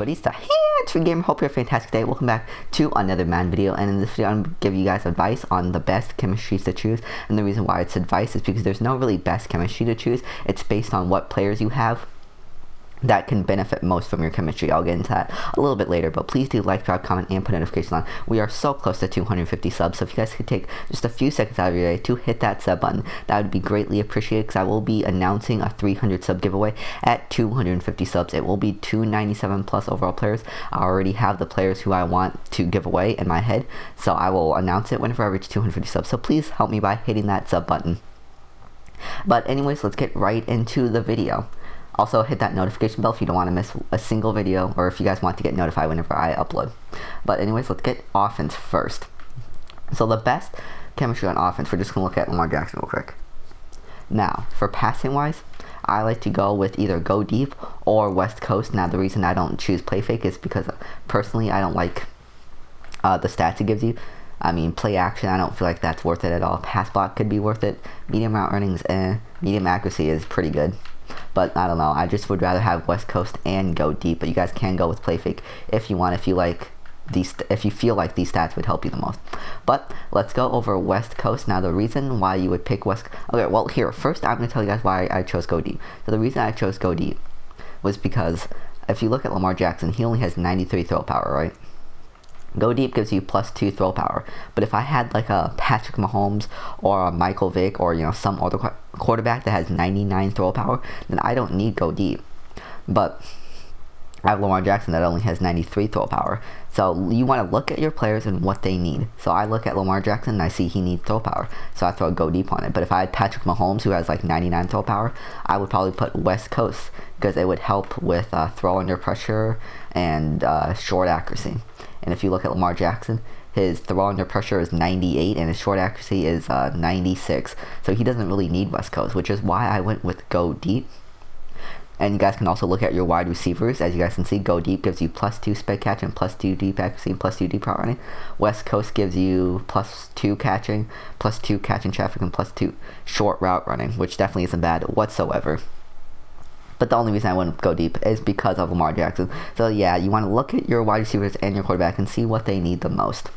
everybody, it's the Hands Gamer. Hope you have a fantastic day. Welcome back to another Madden video. And in this video, I'm going to give you guys advice on the best chemistries to choose. And the reason why it's advice is because there's no really best chemistry to choose. It's based on what players you have that can benefit most from your chemistry. I'll get into that a little bit later, but please do like, drop, comment, and put notifications on. We are so close to 250 subs, so if you guys could take just a few seconds out of your day to hit that sub button, that would be greatly appreciated because I will be announcing a 300 sub giveaway at 250 subs. It will be 297 plus overall players. I already have the players who I want to give away in my head, so I will announce it whenever I reach 250 subs. So please help me by hitting that sub button. But anyways, let's get right into the video. Also, hit that notification bell if you don't want to miss a single video or if you guys want to get notified whenever I upload. But anyways, let's get offense first. So the best chemistry on offense, we're just going to look at Lamar Jackson real quick. Now, for passing wise, I like to go with either Go Deep or West Coast. Now, the reason I don't choose Play Fake is because uh, personally I don't like uh, the stats it gives you. I mean, play action, I don't feel like that's worth it at all. Pass block could be worth it. Medium route running, eh. Medium accuracy is pretty good. But I don't know. I just would rather have West Coast and go deep. But you guys can go with play fake if you want. If you like these, if you feel like these stats would help you the most. But let's go over West Coast now. The reason why you would pick West. Okay, well here first I'm gonna tell you guys why I chose go deep. So the reason I chose go deep was because if you look at Lamar Jackson, he only has 93 throw power, right? Go deep gives you plus two throw power. But if I had like a Patrick Mahomes or a Michael Vick or you know some other qu quarterback that has 99 throw power, then I don't need go deep. But I have Lamar Jackson that only has 93 throw power. So you want to look at your players and what they need. So I look at Lamar Jackson and I see he needs throw power. So I throw a go deep on it. But if I had Patrick Mahomes who has like 99 throw power, I would probably put West Coast because it would help with uh, throw under pressure and uh, short accuracy. And if you look at Lamar Jackson, his throw under pressure is 98 and his short accuracy is uh, 96. So he doesn't really need West Coast, which is why I went with go deep. And you guys can also look at your wide receivers. As you guys can see, Go Deep gives you plus 2 spec catch and plus 2 deep accuracy plus 2 deep route running. West Coast gives you plus 2 catching, plus 2 catching traffic, and plus 2 short route running, which definitely isn't bad whatsoever. But the only reason I wouldn't go deep is because of Lamar Jackson. So yeah, you want to look at your wide receivers and your quarterback and see what they need the most.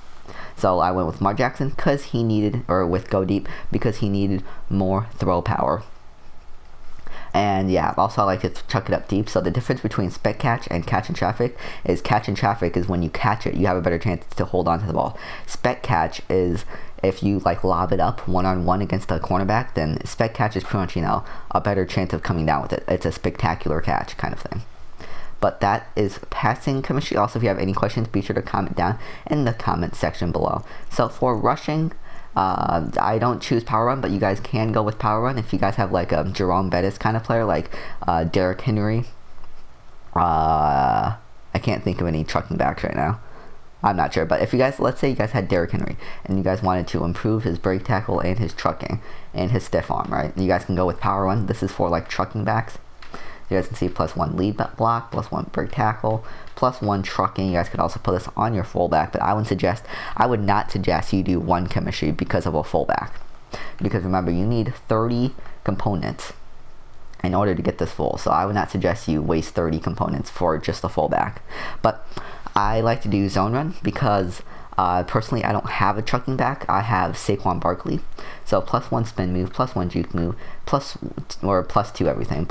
So I went with Lamar Jackson because he needed, or with go deep because he needed more throw power. And yeah, also I like to chuck it up deep. So the difference between spec catch and catch and traffic is catch and traffic is when you catch it, you have a better chance to hold on to the ball. Spec catch is if you like lob it up one on one against the cornerback, then spec catch is pretty much, you know, a better chance of coming down with it. It's a spectacular catch kind of thing. But that is passing chemistry. Also, if you have any questions, be sure to comment down in the comment section below. So for rushing, uh, I don't choose Power Run, but you guys can go with Power Run if you guys have like a Jerome Bettis kind of player, like uh, Derrick Henry. Uh, I can't think of any trucking backs right now. I'm not sure, but if you guys, let's say you guys had Derrick Henry, and you guys wanted to improve his break tackle and his trucking and his stiff arm, right? You guys can go with Power Run. This is for like trucking backs. You guys can see plus one lead block, plus one break tackle, plus one trucking. You guys could also put this on your fullback, but I would suggest, I would not suggest you do one chemistry because of a fullback. Because remember, you need 30 components in order to get this full. So I would not suggest you waste 30 components for just a fullback. But I like to do zone run because uh, personally, I don't have a trucking back. I have Saquon Barkley. So plus one spin move, plus one juke move, plus or plus two everything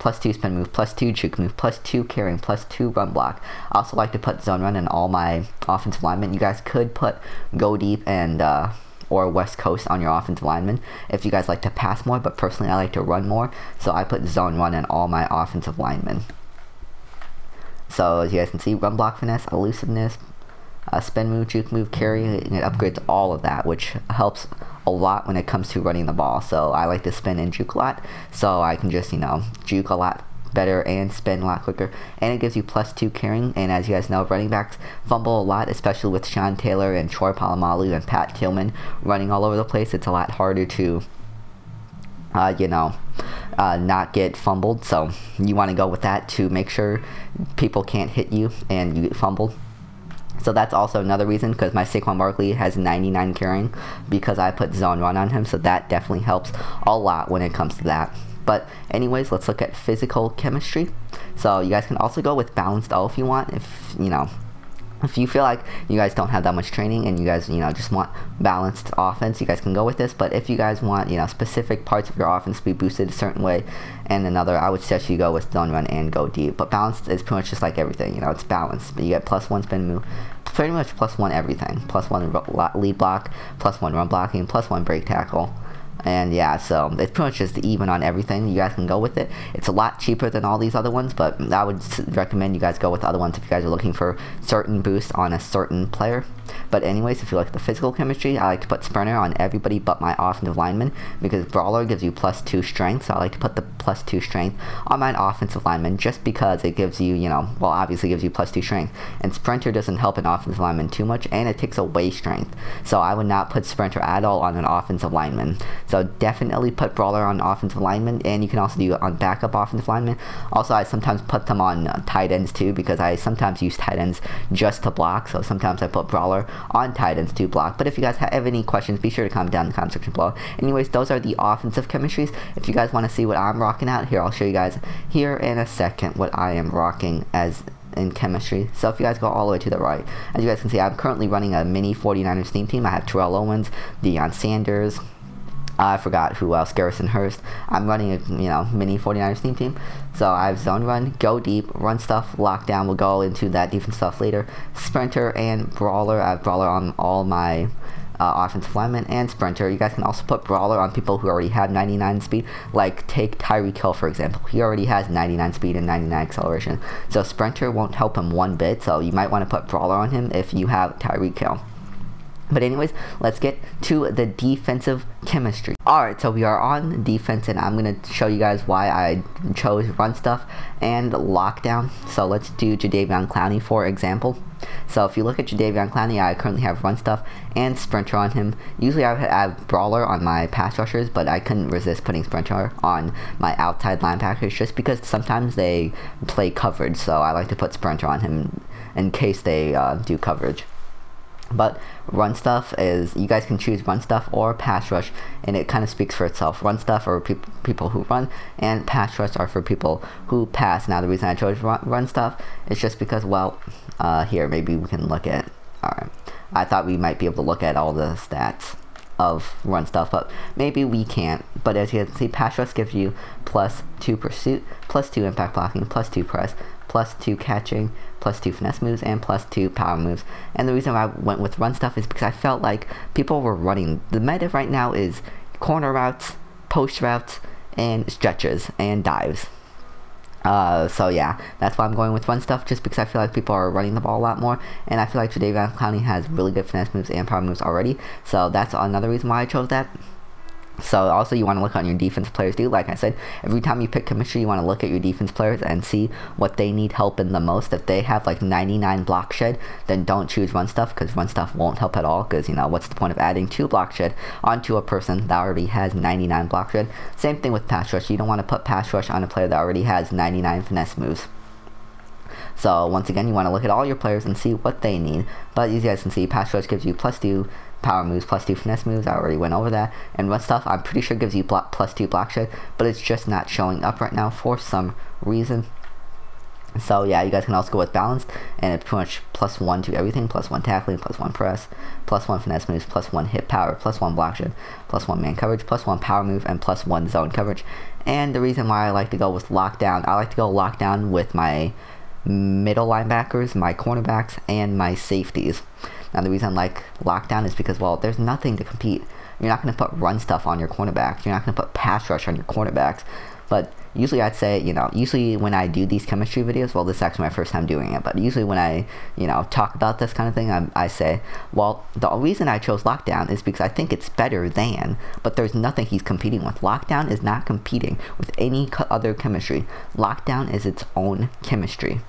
plus 2 spin move, plus 2 juke move, plus 2 carrying, plus 2 run block. I also like to put zone run in all my offensive linemen. You guys could put go deep and uh, or West Coast on your offensive linemen if you guys like to pass more, but personally I like to run more, so I put zone run in all my offensive linemen. So as you guys can see, run block finesse, elusiveness, uh, spin move, juke move, carry, and it upgrades all of that, which helps a lot when it comes to running the ball. So I like to spin and juke a lot, so I can just, you know, juke a lot better and spin a lot quicker. And it gives you plus two carrying, and as you guys know, running backs fumble a lot, especially with Sean Taylor and Troy Polamalu and Pat Tillman running all over the place. It's a lot harder to uh, you know, uh, not get fumbled. So you want to go with that to make sure people can't hit you and you get fumbled. So that's also another reason because my Saquon Barkley has 99 carrying because I put zone run on him. So that definitely helps a lot when it comes to that. But anyways, let's look at physical chemistry. So you guys can also go with balanced O if you want, if, you know, if you feel like you guys don't have that much training and you guys you know just want balanced offense you guys can go with this. But if you guys want you know specific parts of your offense to be boosted a certain way and another i would suggest you go with zone run and go deep. But balanced is pretty much just like everything you know it's balanced. But you get plus one spin move pretty much plus one everything. Plus one lead block plus one run blocking plus one break tackle and yeah, so it's pretty much just even on everything. You guys can go with it. It's a lot cheaper than all these other ones, but I would recommend you guys go with the other ones if you guys are looking for certain boost on a certain player. But anyways, if you like the physical chemistry, I like to put Sprinter on everybody but my offensive lineman because Brawler gives you plus 2 strength, so I like to put the plus 2 strength on my offensive lineman just because it gives you, you know, well obviously gives you plus 2 strength. And Sprinter doesn't help an offensive lineman too much and it takes away strength. So I would not put Sprinter at all on an offensive lineman. So definitely put Brawler on offensive lineman and you can also do it on backup offensive lineman. Also I sometimes put them on tight ends too because I sometimes use tight ends just to block. So sometimes I put Brawler on tight ends to block. But if you guys have any questions, be sure to comment down in the comment section below. Anyways, those are the offensive chemistries. If you guys want to see what I'm rocking out, here I'll show you guys here in a second what I am rocking as in chemistry. So if you guys go all the way to the right, as you guys can see, I'm currently running a mini 49ers team team. I have Terrell Owens, Deion Sanders, I forgot who else, Garrison Hearst. I'm running a you know mini 49ers team team. So I have zone run, go deep, run stuff, lockdown. We'll go into that defense stuff later. Sprinter and brawler. I have brawler on all my uh, offensive lineman and sprinter. You guys can also put brawler on people who already have 99 speed. Like take Tyreek Hill for example. He already has 99 speed and 99 acceleration. So sprinter won't help him one bit. So you might want to put brawler on him if you have Tyreek Hill. But anyways, let's get to the defensive chemistry. Alright, so we are on defense and I'm going to show you guys why I chose run stuff and lockdown. So let's do Jadeveon Clowney for example. So if you look at Jadeveon Clowney, I currently have run stuff and sprinter on him. Usually I have brawler on my pass rushers, but I couldn't resist putting sprinter on my outside linebackers just because sometimes they play coverage. So I like to put sprinter on him in case they uh, do coverage. But run stuff is you guys can choose run stuff or pass rush, and it kind of speaks for itself. Run stuff are pe people who run, and pass rush are for people who pass. Now the reason I chose run, run stuff is just because well, uh, here maybe we can look at. All right, I thought we might be able to look at all the stats of run stuff, but maybe we can't. But as you can see, pass rush gives you plus 2 pursuit, plus 2 impact blocking, plus 2 press, plus 2 catching, plus 2 finesse moves, and plus 2 power moves. And the reason why I went with run stuff is because I felt like people were running. The meta right now is corner routes, post routes, and stretches, and dives. Uh, so yeah, that's why I'm going with run stuff, just because I feel like people are running the ball a lot more, and I feel like Jadeveon Clowney has really good finesse moves and power moves already, so that's another reason why I chose that. So also you want to look on your defense players too. Like I said, every time you pick chemistry, you want to look at your defense players and see what they need help in the most. If they have like 99 block shed, then don't choose run stuff because run stuff won't help at all. Because you know what's the point of adding two block shed onto a person that already has 99 block shed? Same thing with pass rush. You don't want to put pass rush on a player that already has 99 finesse moves. So once again, you want to look at all your players and see what they need. But as you guys can see, pass rush gives you plus two power moves plus 2 finesse moves. I already went over that. And run stuff, I'm pretty sure gives you plus 2 block shed, but it's just not showing up right now for some reason. So yeah, you guys can also go with balanced, and it's pretty much plus 1 to everything, plus 1 tackling, plus 1 press, plus 1 finesse moves, plus 1 hit power, plus 1 block shed, plus 1 man coverage, plus 1 power move, and plus 1 zone coverage. And the reason why I like to go with lockdown, I like to go lockdown with my middle linebackers, my cornerbacks, and my safeties. Now the reason I like lockdown is because well, there's nothing to compete. You're not going to put run stuff on your cornerbacks. You're not going to put pass rush on your cornerbacks. But usually I'd say, you know, usually when I do these chemistry videos, well, this is actually my first time doing it, but usually when I, you know, talk about this kind of thing, I, I say, well, the reason I chose Lockdown is because I think it's better than, but there's nothing he's competing with. Lockdown is not competing with any other chemistry. Lockdown is its own chemistry.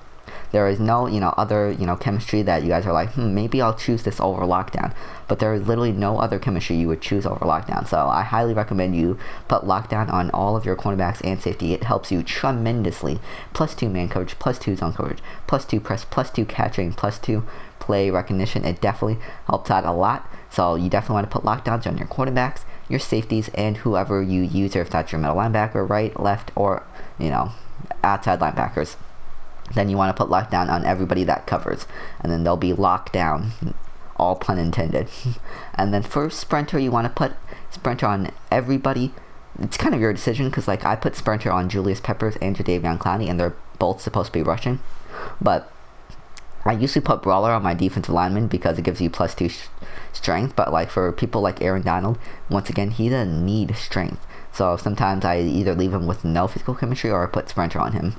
There is no, you know, other, you know, chemistry that you guys are like, hmm, maybe I'll choose this over lockdown. But there is literally no other chemistry you would choose over lockdown. So I highly recommend you put lockdown on all of your cornerbacks and safety. It helps you tremendously. Plus two man coverage, plus two zone coverage, plus two press, plus two catching, plus two play recognition. It definitely helps out a lot. So you definitely want to put lockdowns on your quarterbacks, your safeties, and whoever you use, or if that's your middle linebacker, right, left, or, you know, outside linebackers. Then you want to put lockdown on everybody that covers, and then they'll be locked down, all pun intended. and then for sprinter, you want to put sprinter on everybody. It's kind of your decision because, like, I put sprinter on Julius Peppers and Jadeveon Clowney, and they're both supposed to be rushing. But I usually put brawler on my defensive lineman because it gives you plus two strength. But like for people like Aaron Donald, once again, he doesn't need strength. So sometimes I either leave him with no physical chemistry or I put sprinter on him.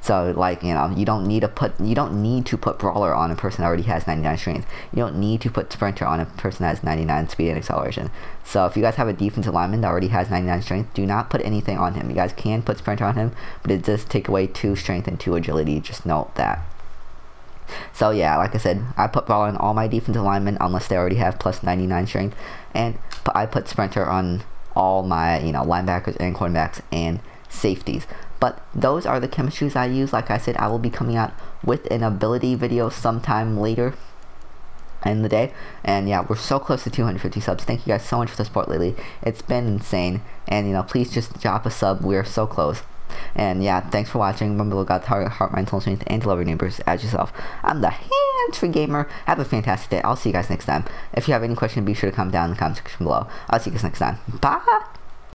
So like you know you don't need to put you don't need to put brawler on a person that already has 99 strength. You don't need to put sprinter on a person that has 99 speed and acceleration. So if you guys have a defensive lineman that already has 99 strength, do not put anything on him. You guys can put sprinter on him, but it does take away two strength and two agility. Just note that. So yeah, like I said, I put brawler on all my defensive linemen unless they already have plus 99 strength, and I put sprinter on all my you know linebackers and cornerbacks and safeties. But those are the chemistries I use. Like I said, I will be coming out with an ability video sometime later in the day. And yeah, we're so close to 250 subs. Thank you guys so much for the support lately. It's been insane. And you know, please just drop a sub. We're so close. And yeah, thanks for watching. Remember to look out heart, heart, mind, soul, strength, and to love your neighbors as yourself. I'm the hands-free gamer. Have a fantastic day. I'll see you guys next time. If you have any questions, be sure to comment down in the comment section below. I'll see you guys next time. Bye!